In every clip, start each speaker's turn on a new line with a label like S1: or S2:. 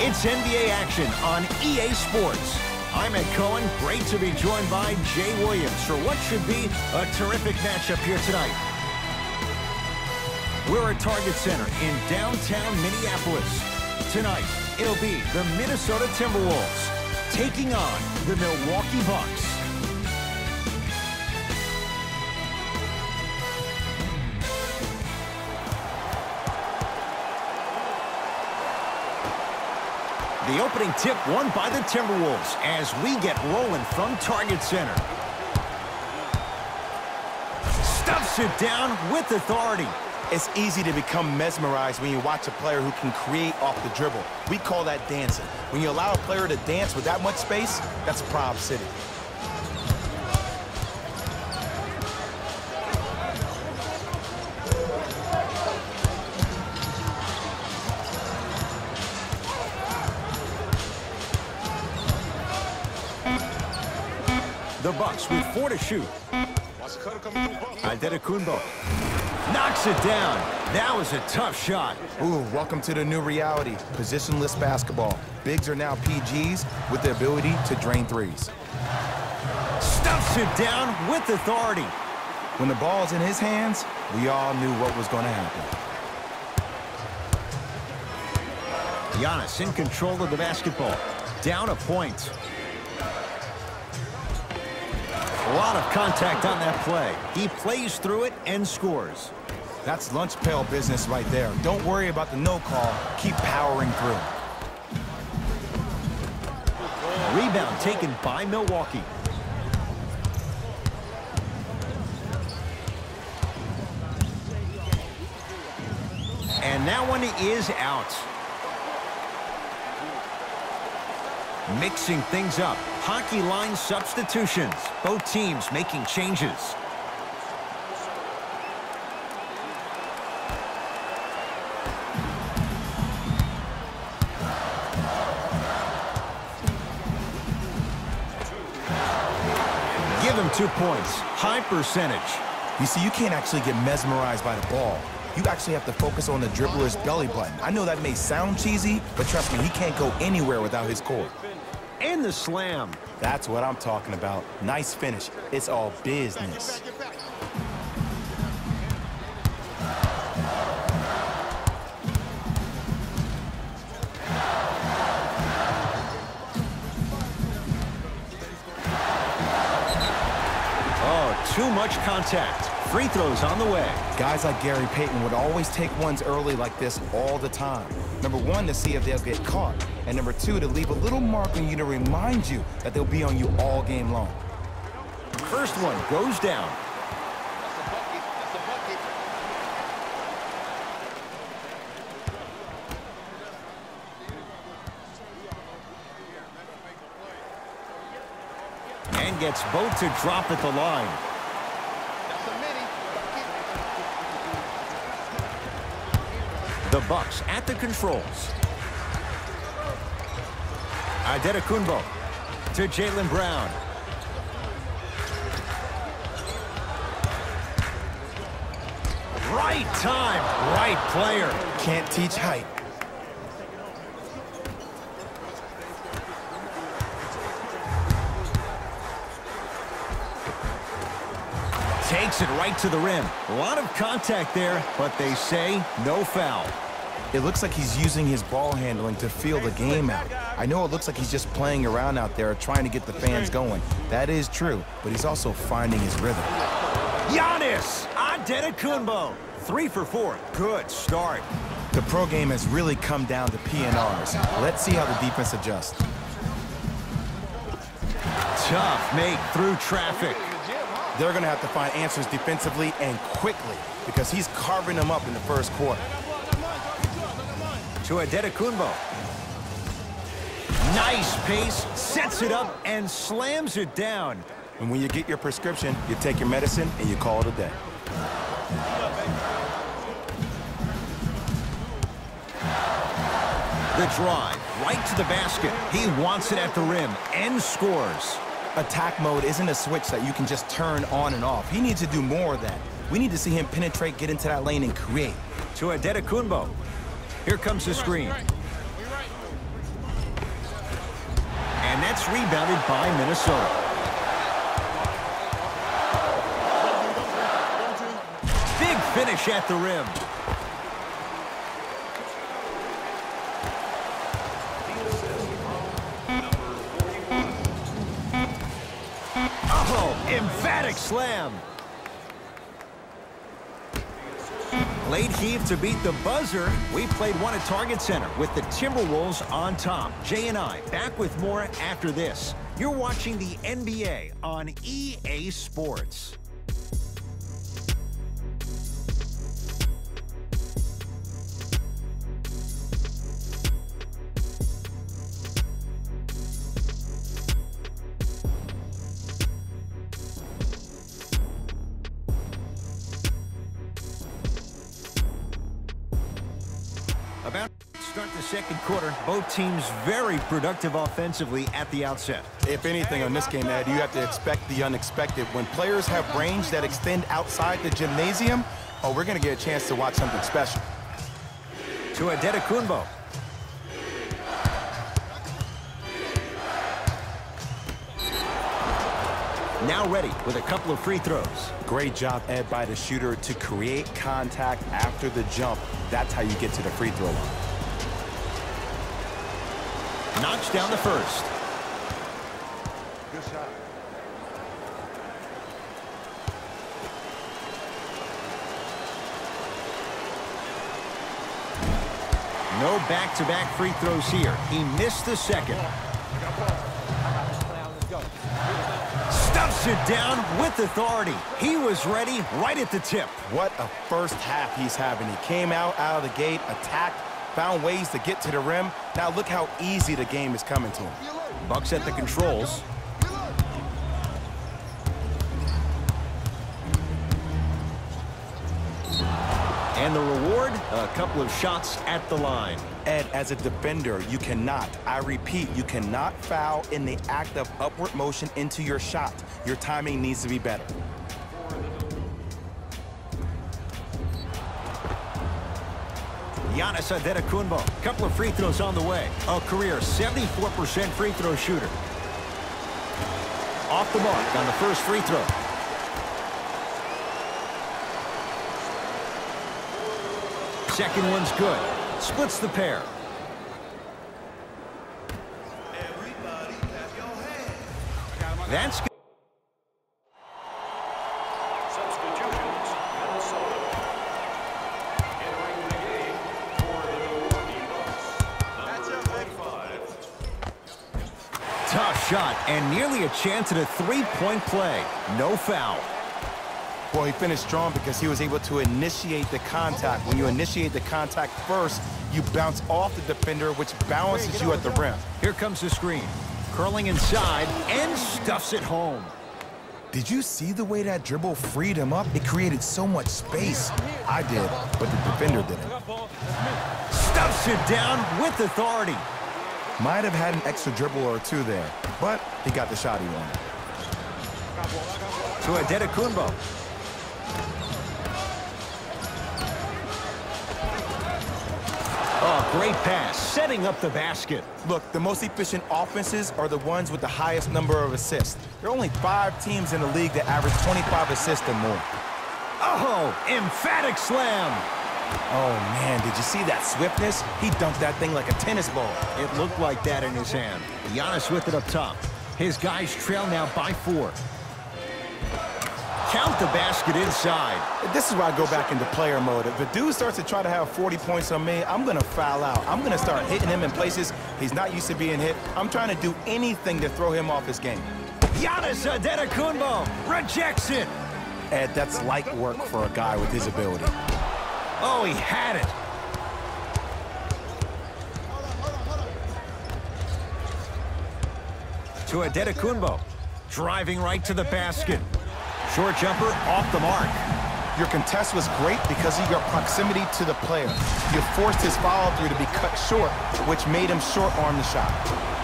S1: It's NBA action on EA Sports. I'm Ed Cohen. Great to be joined by Jay Williams for what should be a terrific matchup here tonight. We're at Target Center in downtown Minneapolis. Tonight, it'll be the Minnesota Timberwolves taking on the Milwaukee Bucks. The opening tip won by the Timberwolves as we get rolling from Target Center. Stuffs it down with authority.
S2: It's easy to become mesmerized when you watch a player who can create off the dribble. We call that dancing. When you allow a player to dance with that much space, that's Prob City.
S1: Four to shoot. Antetokounmpo knocks it down. That was a tough shot.
S2: Ooh, welcome to the new reality. Positionless basketball. Bigs are now PGs with the ability to drain threes.
S1: Stuffs it down with authority.
S2: When the ball's in his hands, we all knew what was going to happen.
S1: Giannis in control of the basketball. Down a point. A lot of contact on that play. He plays through it and scores.
S2: That's lunch pail business right there. Don't worry about the no call. Keep powering through.
S1: Rebound taken by Milwaukee. And that one is out. Mixing things up. Hockey line substitutions. Both teams making changes. Give him two points. High percentage.
S2: You see, you can't actually get mesmerized by the ball. You actually have to focus on the dribbler's belly button. I know that may sound cheesy, but trust me, he can't go anywhere without his core.
S1: And the slam.
S2: That's what I'm talking about. Nice finish. It's all business.
S1: Oh, too much contact. Free throws on the way.
S2: Guys like Gary Payton would always take ones early like this all the time. Number one, to see if they'll get caught. And number two, to leave a little mark on you to remind you that they'll be on you all game long.
S1: First one goes down. And gets both to drop at the line. The Bucks at the controls. Antetokounmpo to Jalen Brown. Right time, right player.
S2: Can't teach height.
S1: Takes it right to the rim. A lot of contact there, but they say no foul.
S2: It looks like he's using his ball handling to feel the game out. I know it looks like he's just playing around out there trying to get the fans going. That is true, but he's also finding his rhythm.
S1: Giannis Antetokounmpo. Three for four. Good start.
S2: The pro game has really come down to PNRs. Let's see how the defense adjusts.
S1: Tough make through traffic.
S2: They're going to have to find answers defensively and quickly because he's carving them up in the first quarter.
S1: To Antetokounmpo. Nice pace, sets it up, and slams it down.
S2: And when you get your prescription, you take your medicine and you call it a day.
S1: The drive, right to the basket. He wants it at the rim and scores.
S2: Attack mode isn't a switch that you can just turn on and off. He needs to do more of that. We need to see him penetrate, get into that lane, and create.
S1: To Antetokounmpo. Here comes the screen. And that's rebounded by Minnesota. Big finish at the rim. Oh, emphatic slam. Late heave to beat the buzzer. We played one at Target Center with the Timberwolves on top. Jay and I back with more after this. You're watching the NBA on EA Sports. Quarter. Both teams very productive offensively at the outset.
S2: If anything on this game, Ed, you have to expect the unexpected. When players have range that extend outside the gymnasium, oh, we're going to get a chance to watch something special.
S1: To Antetokounmpo. Now ready with a couple of free throws.
S2: Great job, Ed, by the shooter to create contact after the jump. That's how you get to the free throw line.
S1: Knocks down the first.
S3: Good shot.
S1: No back-to-back free throws here. He missed the second. Stuffs it down with authority. He was ready right at the tip.
S2: What a first half he's having. He came out out of the gate, attacked, found ways to get to the rim. Now look how easy the game is coming to him.
S1: Bucks at the controls. And the reward, a couple of shots at the line.
S2: Ed, as a defender, you cannot, I repeat, you cannot foul in the act of upward motion into your shot. Your timing needs to be better.
S1: Giannis Antetokounmpo, couple of free throws on the way. A career 74% free throw shooter. Off the mark on the first free throw. Second one's good. Splits the pair. That's good. A chance at a three-point play. No foul.
S2: Well, he finished strong because he was able to initiate the contact. When you initiate the contact first, you bounce off the defender, which balances you at the rim.
S1: Here comes the screen. Curling inside and stuffs it home.
S2: Did you see the way that dribble freed him up? It created so much space. I did, but the defender didn't.
S1: Stuffs it down with authority.
S2: Might have had an extra dribble or two there, but he got the shot he wanted.
S1: To Antetokounmpo. Oh, great pass, setting up the basket.
S2: Look, the most efficient offenses are the ones with the highest number of assists. There are only five teams in the league that average 25 assists or more.
S1: Oh, emphatic slam.
S2: Oh, man, did you see that swiftness? He dunked that thing like a tennis ball.
S1: It looked like that in his hand. Giannis with it up top. His guys trail now by four. Count the basket inside.
S2: This is why I go back into player mode. If a dude starts to try to have 40 points on me, I'm going to foul out. I'm going to start hitting him in places he's not used to being hit. I'm trying to do anything to throw him off his game.
S1: Giannis Antetokounmpo rejects it.
S2: Ed, that's light work for a guy with his ability.
S1: Oh, he had it. To Antetokounmpo. Driving right to the basket. Short jumper off the mark.
S2: Your contest was great because of your proximity to the player. You forced his follow-through to be cut short, which made him short-arm the shot.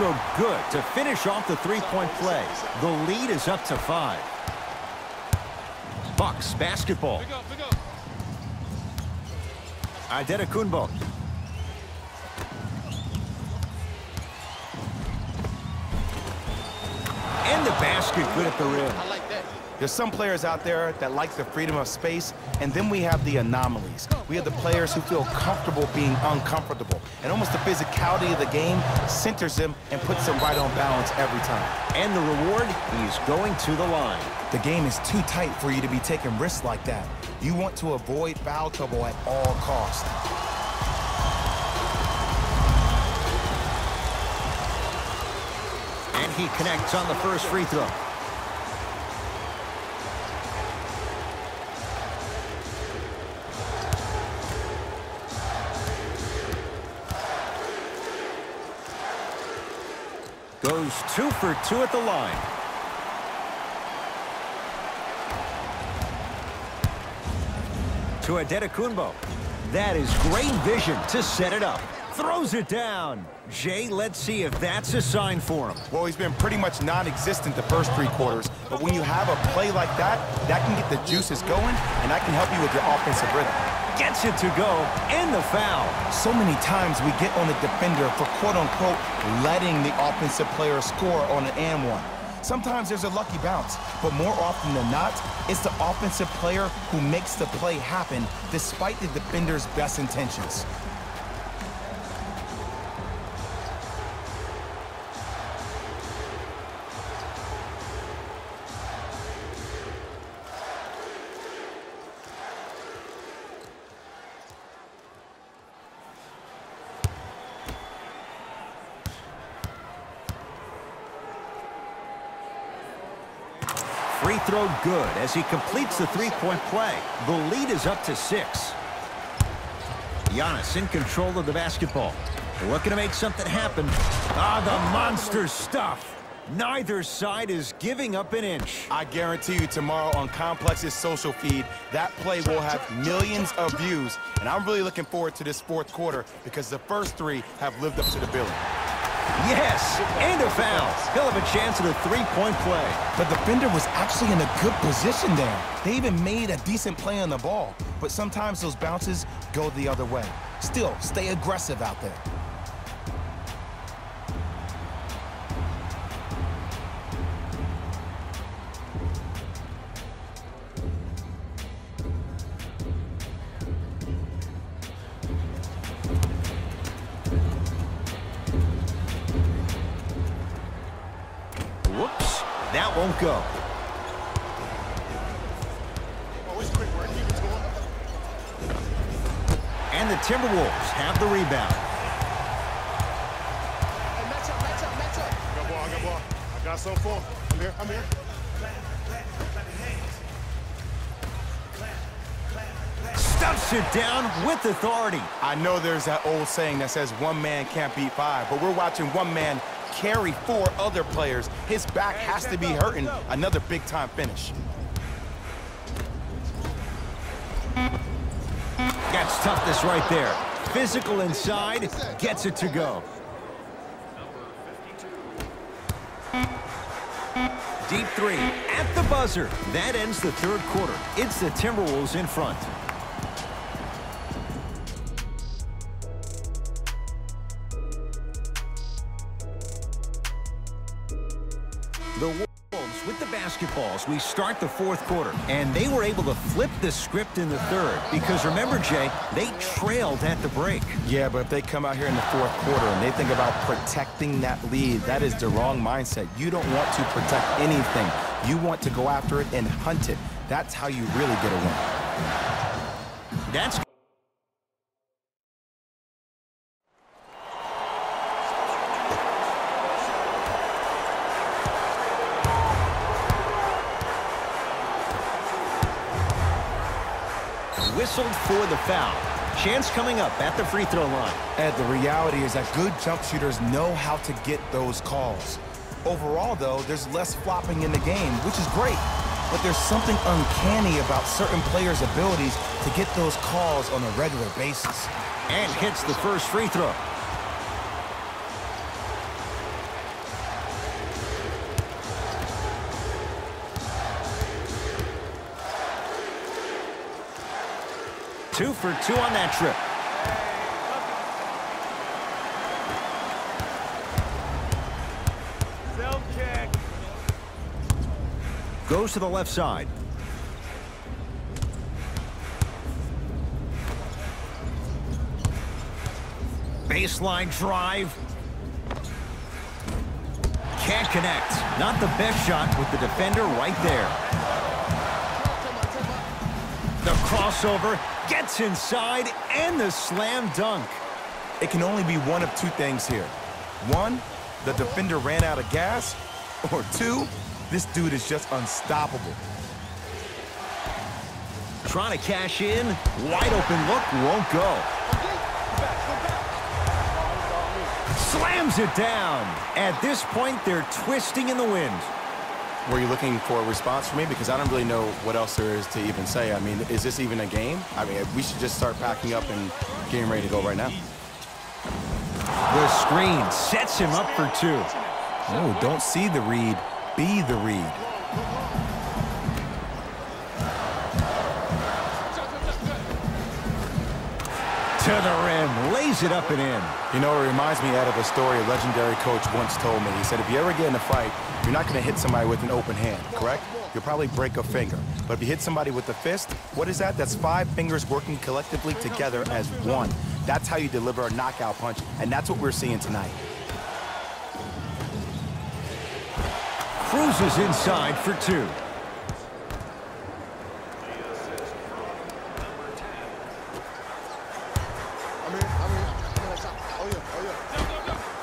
S1: Throw good to finish off the three-point play. The lead is up to five. Bucks basketball. Antetokounmpo. And the basket good at the rim.
S2: There's some players out there that like the freedom of space, and then we have the anomalies. We have the players who feel comfortable being uncomfortable, and almost the physicality of the game centers them and puts them right on balance every time.
S1: And the reward, he's going to the line.
S2: The game is too tight for you to be taking risks like that. You want to avoid foul trouble at all costs.
S1: And he connects on the first free throw. Goes two for two at the line. To Antetokounmpo. That is great vision to set it up. Throws it down. Jay, let's see if that's a sign for him.
S2: Well, he's been pretty much non-existent the first three quarters, but when you have a play like that, that can get the juices going, and that can help you with your offensive rhythm.
S1: Gets it to go, and the foul.
S2: So many times we get on the defender for quote-unquote letting the offensive player score on an and one. Sometimes there's a lucky bounce, but more often than not, it's the offensive player who makes the play happen despite the defender's best intentions.
S1: Good as he completes the three-point play. The lead is up to six. Giannis in control of the basketball. Looking to make something happen. Ah, the monster stuff. Neither side is giving up an inch.
S2: I guarantee you tomorrow on Complex's social feed, that play will have millions of views. And I'm really looking forward to this fourth quarter because the first three have lived up to the billing.
S1: Yes, and a foul. He'll have a chance at a three-point play.
S2: The defender was actually in a good position there. They even made a decent play on the ball, but sometimes those bounces go the other way. Still, stay aggressive out there.
S1: Go.
S3: Oh, it's quick work. Keep it to him.
S1: And the Timberwolves have the rebound.
S3: I got ball. I got ball. I got some for him. I'm here. I'm here.
S1: Stuffs it down with authority.
S2: I know there's that old saying that says one man can't beat five, but we're watching one man carry four other players. His back has to be hurting. Another big-time finish.
S1: That's toughness right there. Physical inside, gets it to go. Deep three at the buzzer. That ends the third quarter. It's the Timberwolves in front. Basketballs. We start the fourth quarter, and they were able to flip the script in the third because remember, Jay, they trailed at the break.
S2: Yeah, but if they come out here in the fourth quarter and they think about protecting that lead, that is the wrong mindset. You don't want to protect anything. You want to go after it and hunt it. That's how you really get a win.
S1: That's whistled for the foul. Chance coming up at the free throw line.
S2: Ed, the reality is that good jump shooters know how to get those calls. Overall, though, there's less flopping in the game, which is great. but there's something uncanny about certain players' abilities to get those calls on a regular basis.
S1: And hits the first free throw. Two for two on that trip. Goes to the left side. Baseline drive. Can't connect. Not the best shot with the defender right there. The crossover gets inside and the slam dunk.
S2: It can only be one of two things here. One, the defender ran out of gas, or two, this dude is just unstoppable.
S1: Trying to cash in. Wide open look won't go. Slams it down. At this point, they're twisting in the wind.
S4: Were you looking for a response from me? Because I don't really know what else there is to even say. I mean, is this even a game? I mean, we should just start packing up and getting ready to go right now.
S1: The screen sets him up for two.
S2: Oh, don't see the read, be the read.
S1: To the rim, lays it up and in.
S4: You know, it reminds me out of a story a legendary coach once told me. He said, if you ever get in a fight, you're not going to hit somebody with an open hand, correct? You'll probably break a finger. But if you hit somebody with a fist, what is that? That's five fingers working collectively together as one. That's how you deliver a knockout punch, and that's what we're seeing tonight.
S1: Cruises inside for two.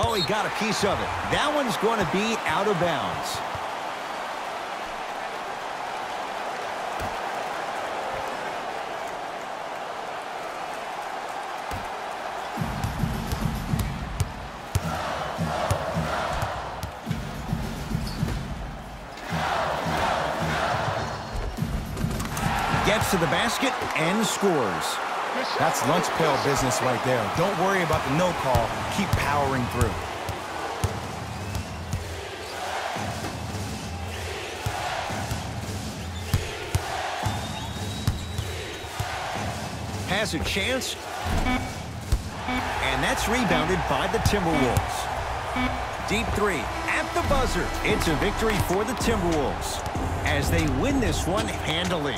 S3: Oh,
S1: he got a piece of it. That one's going to be out of bounds. Gets to the basket and scores.
S2: That's lunch pail business right there. Don't worry about the no call. Keep powering through.
S1: Has a chance. And that's rebounded by the Timberwolves. Deep three at the buzzer. It's a victory for the Timberwolves as they win this one handily.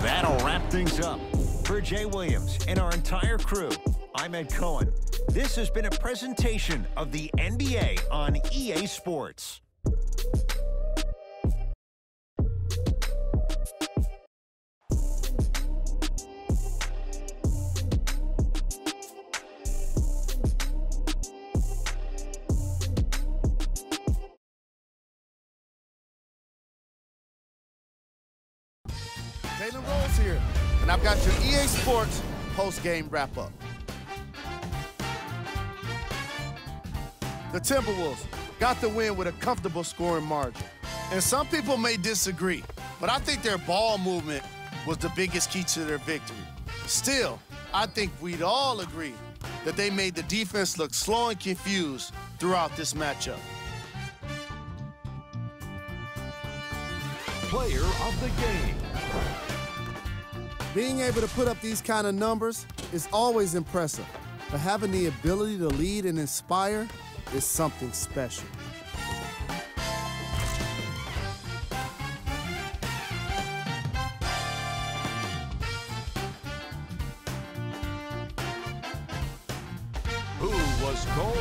S1: That'll wrap things up. For Jay Williams and our entire crew, I'm Ed Cohen. This has been a presentation of the NBA on
S3: EA Sports. Post-game wrap-up. The Timberwolves got the win with a comfortable scoring margin. And some people may disagree, but I think their ball movement was the biggest key to their victory. Still, I think we'd all agree that they made the defense look slow and confused throughout this matchup.
S5: Player of the game.
S6: Being able to put up these kind of numbers is always impressive, but having the ability to lead and inspire is something special.
S5: Who was gold?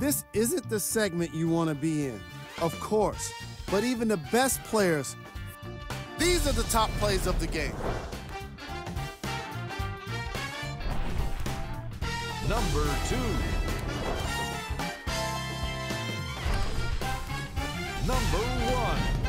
S6: This isn't the segment you want to be in, of course, but even the best players,
S3: These are the top plays of the game.
S5: Number two. Number one.